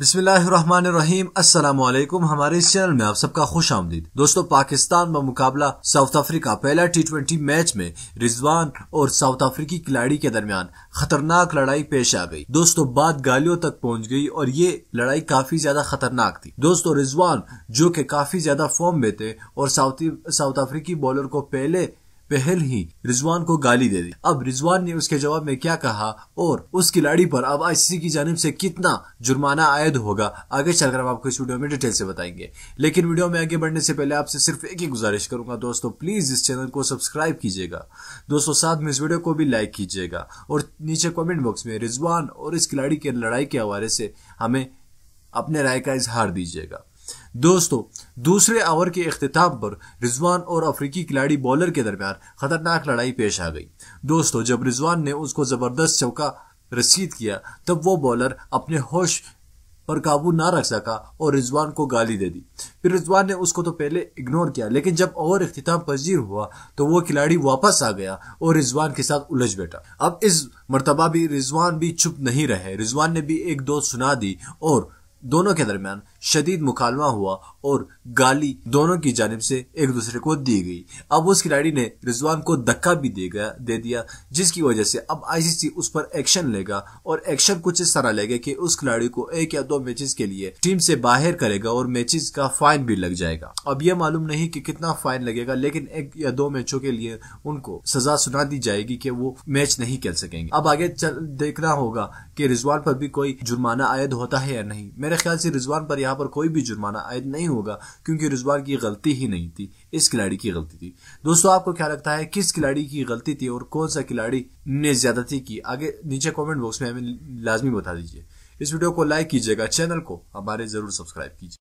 अस्सलाम वालेकुम हमारे इस चैनल में आप सबका खुश आमदीद। दोस्तों, पाकिस्तान में मुकाबला साउथ अफ्रीका पहला टी ट्वेंटी मैच में रिजवान और साउथ अफ्रीकी खिलाड़ी के दरमियान खतरनाक लड़ाई पेश आ गई। दोस्तों, बात गालियों तक पहुँच गई और ये लड़ाई काफ़ी ज़्यादा खतरनाक थी। दोस्तों, रिजवान, जो कि काफ़ी ज़्यादा फॉर्म में थे और साउथ साउथ अफ्रीकी बॉलर को पहले पहल ही रिजवान को गाली दे दी। अब रिजवान ने उसके जवाब में क्या कहा और उस खिलाड़ी पर अब आईसीसी की जानब से कितना जुर्माना आयद होगा, आगे चलकर हम आपको इस वीडियो में डिटेल से बताएँगे। लेकिन वीडियो में आगे बढ़ने से पहले आपसे सिर्फ़ एक ही गुजारिश करूँगा, दोस्तों प्लीज़ इस चैनल को सब्सक्राइब कीजिएगा। दोस्तों, साथ में इस वीडियो को भी लाइक कीजिएगा और नीचे कॉमेंट बॉक्स में रिजवान और इस खिलाड़ी के लड़ाई के हवाले से हमें अपने राय का इजहार दीजिएगा। दोस्तों, दूसरे ओवर के अख्ताम पर रिजवान और अफ्रीकी खिलाड़ी बॉलर के दरमियान खतरनाक लड़ाई पेश आ गई। दोस्तों, जब रिजवान ने उसको ज़बरदस्त चौका रसीद किया, तब वो बॉलर अपने होश पर काबू ना रख सका और रिजवान को गाली दे दी। फिर रिजवान ने उसको तो पहले इग्नोर किया, लेकिन जब ओवर अख्ताम पजीर हुआ तो वो खिलाड़ी वापस आ गया और रिजवान के साथ उलझ बैठा। अब इस मरतबा भी रिजवान भी चुप नहीं रहे। रिजवान ने भी एक दो सुना दी और दोनों के दरमियान शदीद मुकालमा हुआ और गाली दोनों की जानब से एक दूसरे को दी गई। अब उस खिलाड़ी ने रिजवान को धक्का भी दे गया, दे दिया, जिसकी वजह से अब आईसीसी उस पर एक्शन लेगा और एक्शन कुछ इस तरह लेगा कि उस खिलाड़ी को एक या दो मैचेस के लिए टीम से बाहर करेगा और मैचेस का फाइन भी लग जाएगा। अब यह मालूम नहीं कि कितना फाइन लगेगा, लेकिन एक या दो मैचों के लिए उनको सजा सुना दी जाएगी कि वो मैच नहीं खेल सकेंगे। अब आगे चल देखना होगा कि रिजवान पर भी कोई जुर्माना आयद होता है या नहीं। मेरे ख्याल से रिजवान पर यहाँ पर कोई भी जुर्माना आयद नहीं होगा, क्योंकि रिजवान की गलती ही नहीं थी। इस खिलाड़ी की गलती थी। दोस्तों, आपको क्या लगता है, किस खिलाड़ी की गलती थी और कौन सा खिलाड़ी ने ज्यादती की? आगे नीचे कॉमेंट बॉक्स में हमें लाजमी बता दीजिए। इस वीडियो को लाइक कीजिएगा चैनल को हमारे ज़रूर सब्सक्राइब कीजिए।